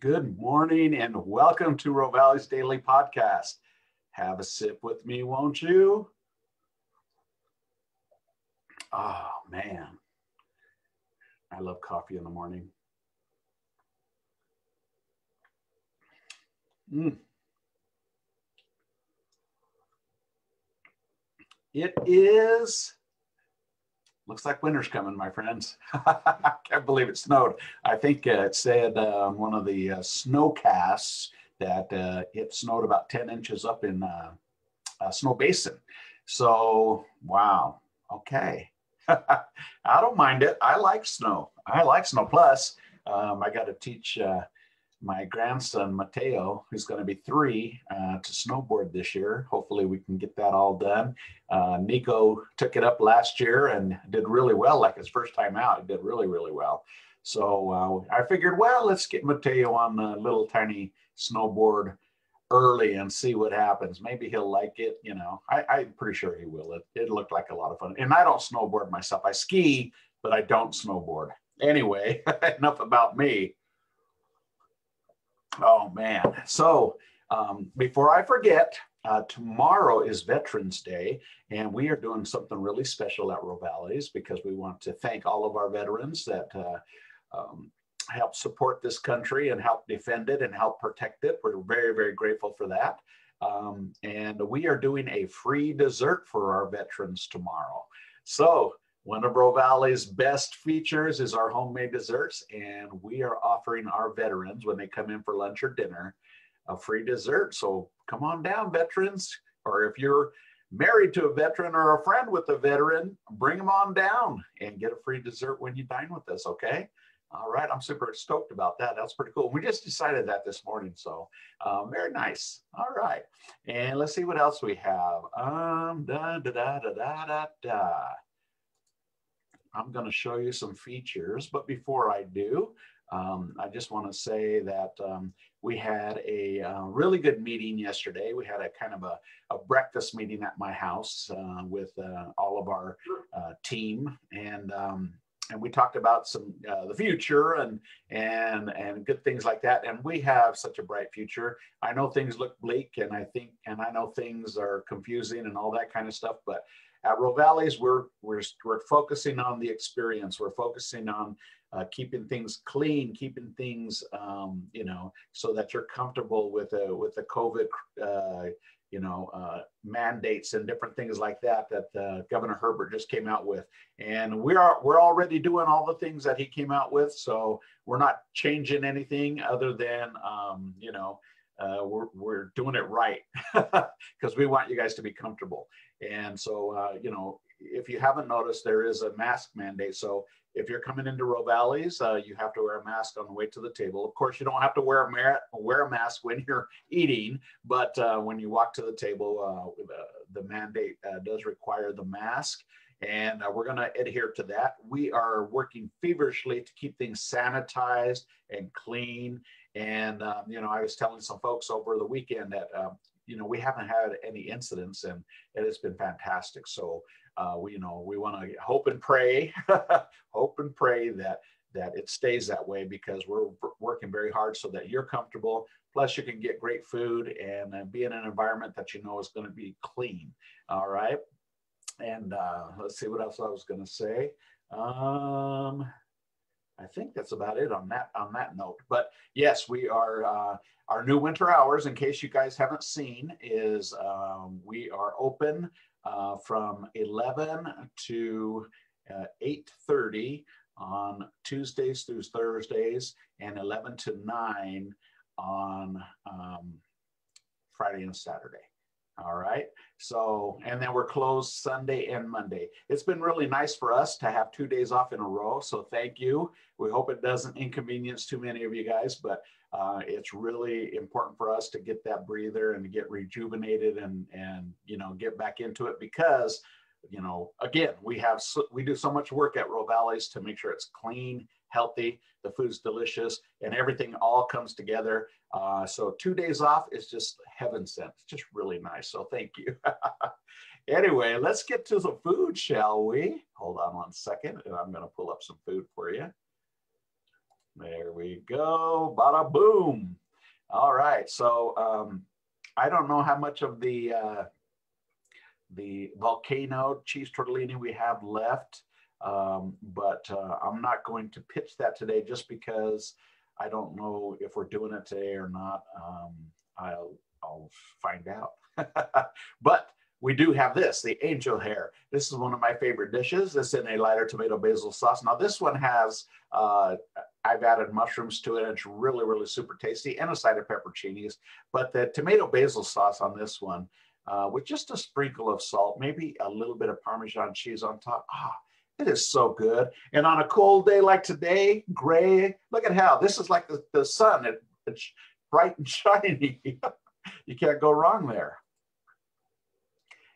Good morning and welcome to Rovali's Daily Podcast. Have a sip with me, won't you? Oh, man. I love coffee in the morning. Mm. It is looks like winter's coming, my friends. I can't believe it snowed. I think uh, it said on um, one of the uh, snowcasts that uh, it snowed about 10 inches up in uh, Snowbasin. So, wow. Okay. I don't mind it. I like snow. I like snow. Plus, um, I got to teach uh, my grandson Mateo, who's going to be three, uh, to snowboard this year. Hopefully, we can get that all done. Uh, Nico took it up last year and did really well, like his first time out. He did really, really well. So uh, I figured, well, let's get Mateo on the little tiny snowboard early and see what happens. Maybe he'll like it. You know, I, am pretty sure he will. It, it looked like a lot of fun. And I don't snowboard myself. I ski, but I don't snowboard. Anyway, enough about me. Oh man. So um, before I forget, uh, tomorrow is Veterans Day, and we are doing something really special at Rovali's because we want to thank all of our veterans that uh, um, help support this country and help defend it and help protect it. We're very, very grateful for that. Um, and we are doing a free dessert for our veterans tomorrow. So one of Rovali's best features is our homemade desserts, and we are offering our veterans when they come in for lunch or dinner a free dessert. So come on down, veterans, or if you're married to a veteran or a friend with a veteran, bring them on down and get a free dessert when you dine with us, okay? All right, I'm super stoked about that. That's pretty cool. We just decided that this morning, so um, very nice. All right, and let's see what else we have. Um, da da da da da da. I'm going to show you some features, but before I do, um, I just want to say that um, we had a uh, really good meeting yesterday. We had a kind of a, a breakfast meeting at my house uh, with uh, all of our uh, team, and um, and we talked about some uh, the future and and and good things like that. And we have such a bright future. I know things look bleak, and I think and I know things are confusing and all that kind of stuff, but at Rovali's, we're, we're, we're focusing on the experience. We're focusing on uh, keeping things clean, keeping things, um, you know, so that you're comfortable with a, with the COVID, uh, you know, uh, mandates and different things like that that uh, Governor Herbert just came out with. And we are we're already doing all the things that he came out with, so we're not changing anything other than, um, you know, uh, we're, we're doing it right because we want you guys to be comfortable. And so, uh, you know, if you haven't noticed, there is a mask mandate. So if you're coming into Rovali's, uh, you have to wear a mask on the way to the table. Of course, you don't have to wear a, wear a mask when you're eating, but uh, when you walk to the table, uh, the, the, mandate uh, does require the mask. And uh, we're going to adhere to that. We are working feverishly to keep things sanitized and clean. And, um, you know, I was telling some folks over the weekend that um, you know, we haven't had any incidents and it has been fantastic. So, uh, we, you know, we want to hope and pray, hope and pray that that it stays that way because we're working very hard so that you're comfortable. Plus, you can get great food and uh, be in an environment that you know is going to be clean. All right. And uh, let's see what else I was going to say. Um, think that's about it on that on that note. But yes, we are uh, our new winter hours. In case you guys haven't seen, is um, we are open uh, from 11 to uh, 8:30 on Tuesdays through Thursdays, and 11 to 9 on um, Friday and Saturday. All right. So, and then we're closed Sunday and Monday. It's been really nice for us to have two days off in a row. So, thank you. We hope it doesn't inconvenience too many of you guys, but uh, it's really important for us to get that breather and to get rejuvenated and and you know get back into it because you know again we have so, we do so much work at Rovali's to make sure it's clean healthy, the food's delicious, and everything all comes together. Uh, so two days off is just heaven sent. It's just really nice. So thank you. anyway, let's get to the food, shall we? Hold on one second, and I'm going to pull up some food for you. There we go. Bada boom. All right. So um, I don't know how much of the uh, the volcano cheese tortellini we have left, um, but uh, I'm not going to pitch that today just because I don't know if we're doing it today or not. Um, I'll I'll find out. but we do have this, the angel hair. This is one of my favorite dishes. It's in a lighter tomato basil sauce. Now this one has, uh, I've added mushrooms to it. It's really, really super tasty and a side of pepperoncinis. But the tomato basil sauce on this one, uh, with just a sprinkle of salt, maybe a little bit of Parmesan cheese on top. Ah, it is so good. And on a cold day like today, gray, look at how this is like the, the sun. It, it's bright and shiny. you can't go wrong there.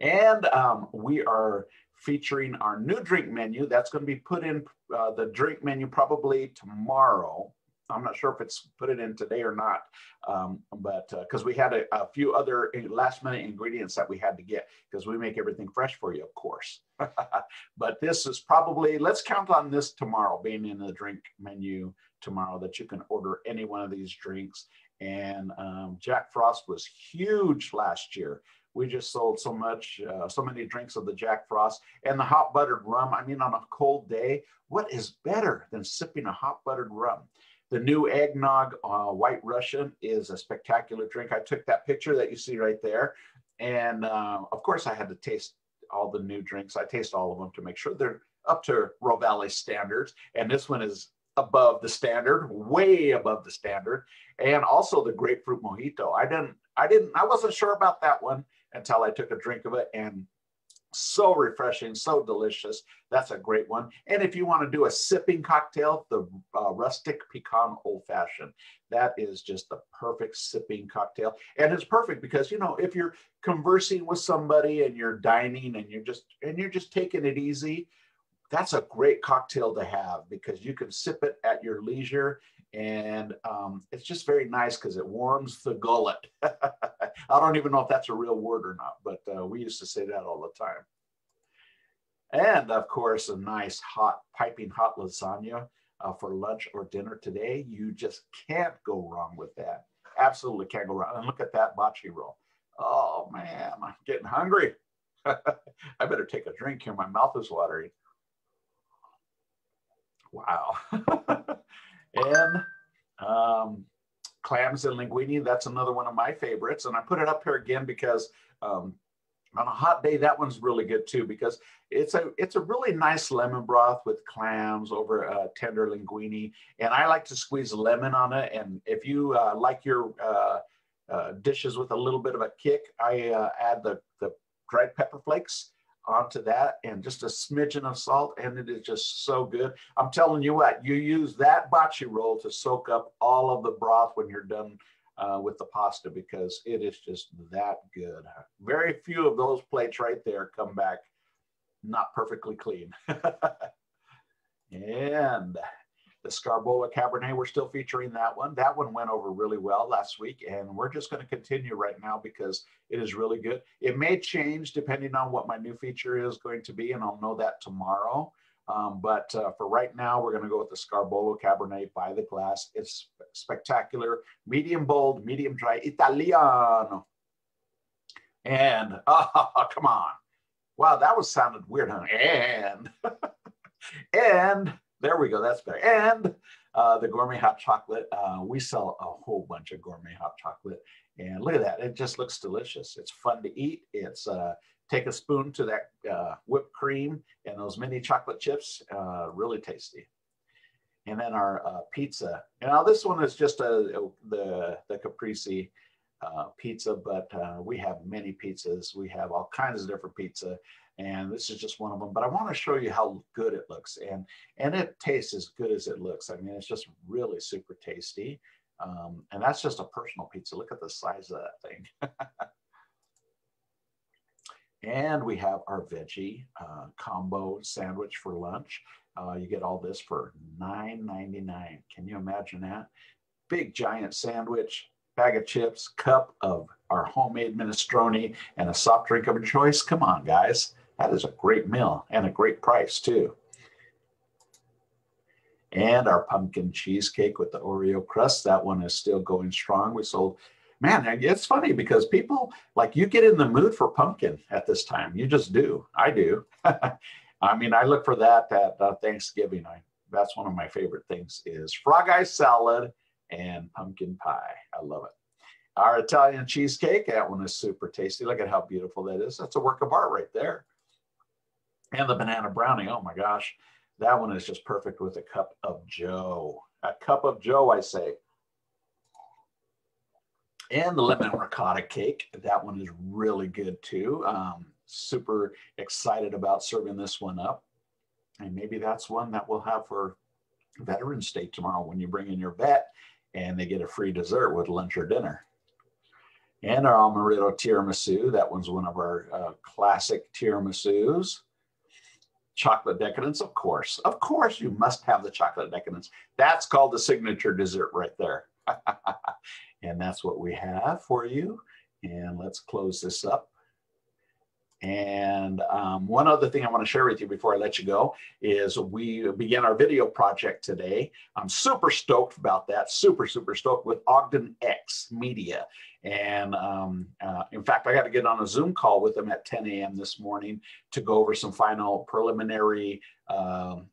And um, we are featuring our new drink menu. That's going to be put in uh, the drink menu probably tomorrow. I'm not sure if it's put it in today or not, um, but because uh, we had a, a, few other last minute ingredients that we had to get because we make everything fresh for you, of course. but this is probably, let's count on this tomorrow being in the drink menu tomorrow that you can order any one of these drinks. And um, Jack Frost was huge last year we just sold so much, uh, so many drinks of the Jack Frost and the hot buttered rum. I mean, on a cold day, what is better than sipping a hot buttered rum? The new eggnog uh, White Russian is a spectacular drink. I took that picture that you see right there. And uh, of course, I had to taste all the new drinks. I taste all of them to make sure they're up to Roe standards. And this one is above the standard, way above the standard. And also the grapefruit mojito. I didn't, I didn't, I wasn't sure about that one until I took a drink of it and so refreshing, so delicious. That's a great one. And if you want to do a sipping cocktail, the uh, rustic pecan old fashioned, that is just the perfect sipping cocktail. And it's perfect because, you know, if you're conversing with somebody and you're dining and you're just, and you're just taking it easy, that's a great cocktail to have because you can sip it at your leisure and um, it's just very nice because it warms the gullet. I don't even know if that's a real word or not, but uh, we used to say that all the time. And of course, a nice hot, piping hot lasagna uh, for lunch or dinner today. You just can't go wrong with that. Absolutely can't go wrong. And look at that bocce roll. Oh man, I'm getting hungry. I better take a drink here. My mouth is watering. Wow. and um, clams and linguine, that's another one of my favorites. And I put it up here again because um, on a hot day, that one's really good too because it's a it's a really nice lemon broth with clams over a tender linguine, and I like to squeeze lemon on it. And if you uh, like your uh, uh, dishes with a little bit of a kick, I uh, add the the dried pepper flakes onto that and just a smidgen of salt and it is just so good. I'm telling you what, you use that bocce roll to soak up all of the broth when you're done uh, with the pasta because it is just that good. Very few of those plates right there come back not perfectly clean. and the Scarbola Cabernet, we're still featuring that one. That one went over really well last week, and we're just going to continue right now because it is really good. It may change depending on what my new feature is going to be, and I'll know that tomorrow. Um, but uh, for right now, we're going to go with the Scarbola Cabernet by the glass. It's spectacular, medium bold, medium dry, Italiano. And, oh, come on. Wow, that was sounded weird, huh? And, and there we go. That's better. And uh, the gourmet hot chocolate. Uh, we sell a whole bunch of gourmet hot chocolate. And look at that. It just looks delicious. It's fun to eat. It's uh, take a spoon to that uh, whipped cream and those mini chocolate chips. Uh, really tasty. And then our uh, pizza. Now this one is just a, the, the caprese pizza, but we have many pizzas. We have all kinds of different pizza and this is just one of them but i want to show you how good it looks and and it tastes as good as it looks. I mean it's just really super tasty um, and that's just a personal pizza. Look at the size of that thing. And we have our veggie uh, combo sandwich for lunch. Uh, you get all this for $9.99 can you imagine that? Big giant sandwich bag of chips cup of our homemade minestrone and a soft drink of your choice come on guys that is a great meal and a great price too. And our pumpkin cheesecake with the Oreo crust, that one is still going strong. We sold, man, it's funny because people like you get in the mood for pumpkin at this time. You just do. I do. I mean, I look for that at uh, Thanksgiving. I, that's one of my favorite things is frog eye salad and pumpkin pie. I love it. Our Italian cheesecake, that one is super tasty. Look at how beautiful that is. That's a work of art right there. And the banana brownie, oh my gosh, that one is just perfect with a cup of joe. A cup of joe, I say. And the lemon ricotta cake, that one is really good too. Um, super excited about serving this one up. And maybe that's one that we'll have for Veterans Day tomorrow when you bring in your vet and they get a free dessert with lunch or dinner. And our Amaretto tiramisu, that one's one of our uh, classic tiramisus. Chocolate decadence, of course. Of course, you must have the chocolate decadence. That's called the signature dessert right there. and that's what we have for you. And let's close this up. And um, one other thing I want to share with you before I let you go is we began our video project today. I'm super stoked about that. Super, super stoked with Ogden X Media. And um, uh, in fact, I got to get on a Zoom call with them at 10 a.m. this morning to go over some final preliminary um,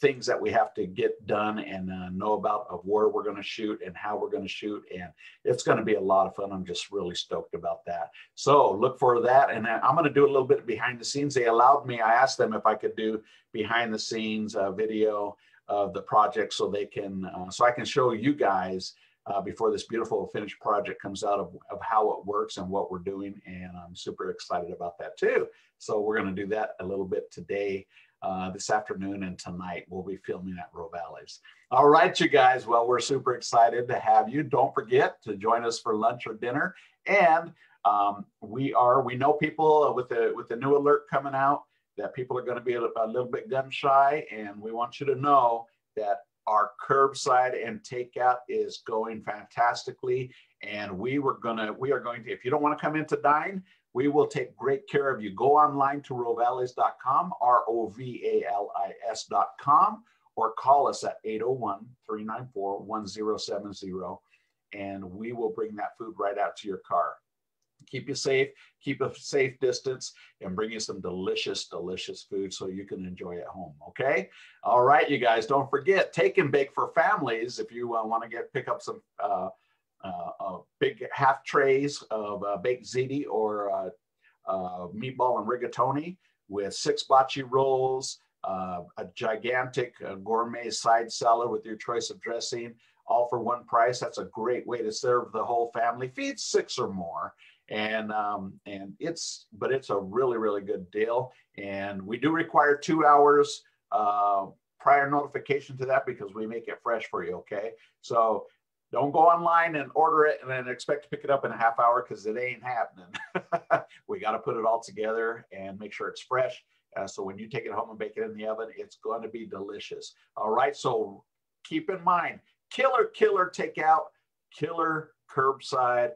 things that we have to get done and uh, know about of where we're going to shoot and how we're going to shoot and it's going to be a lot of fun. I'm just really stoked about that. So look for that and i'm going to do a little bit behind the scenes. They allowed me i asked them if i could do behind the scenes uh, video of the project so they can uh, so i can show you guys uh, before this beautiful finished project comes out of, of how it works and what we're doing and i'm super excited about that too. So we're going to do that a little bit today uh, this afternoon and tonight. We'll be filming at Rovali's. All right, you guys. Well, we're super excited to have you. Don't forget to join us for lunch or dinner. And um, we are, we know people with the with the new alert coming out that people are going to be a, a little bit gun shy, and we want you to know that our curbside and takeout is going fantastically and we were gonna we are going to if you don't want to come in to dine we will take great care of you. Go online to rovalis.com, R O V A L I S.com, or call us at 801 394 1070, and we will bring that food right out to your car. Keep you safe, keep a safe distance, and bring you some delicious, delicious food so you can enjoy at home. Okay. All right, you guys, don't forget, take and bake for families if you uh, want to get pick up some. Uh, uh, big half trays of uh, baked ziti or uh, uh, meatball and rigatoni with six bocce rolls, a gigantic gourmet side salad with your choice of dressing, all for one price. That's a great way to serve the whole family. Feed six or more and um, and it's but it's a really really good deal and we do require two hours uh, prior notification to that because we make it fresh for you okay so don't go online and order it and then expect to pick it up in a half hour because it ain't happening. we got to put it all together and make sure it's fresh. Uh, so when you take it home and bake it in the oven, it's going to be delicious. All right. So keep in mind, killer, killer takeout, killer curbside.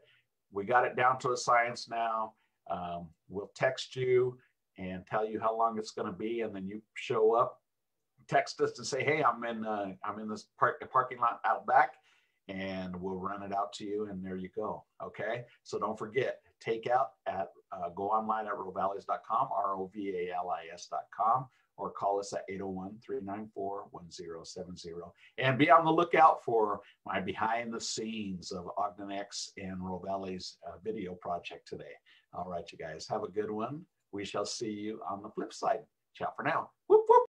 We got it down to a science now. Um, we'll text you and tell you how long it's going to be, and then you show up. Text us and say, "Hey, I'm in. Uh, I'm in this park, parking lot out back and we'll run it out to you and there you go okay? So don't forget take out at uh, go online at r-o-v-a-l-i-s.com or call us at 801-394-1070 and be on the lookout for my behind the scenes of ogden x and rovali's uh, video project today. All right you guys have a good one. We shall see you on the flip side. Ciao for now. Whoop.